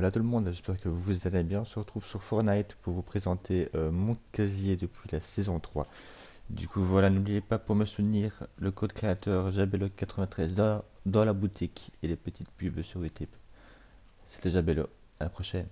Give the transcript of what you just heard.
Voilà tout le monde, j'espère que vous allez bien. On se retrouve sur Fortnite pour vous présenter euh, mon casier depuis la saison 3. Du coup voilà, n'oubliez pas pour me soutenir le code créateur Jabelo93 dans, dans, la boutique et les petites pubs sur Utip. C'était Jabelo, à la prochaine.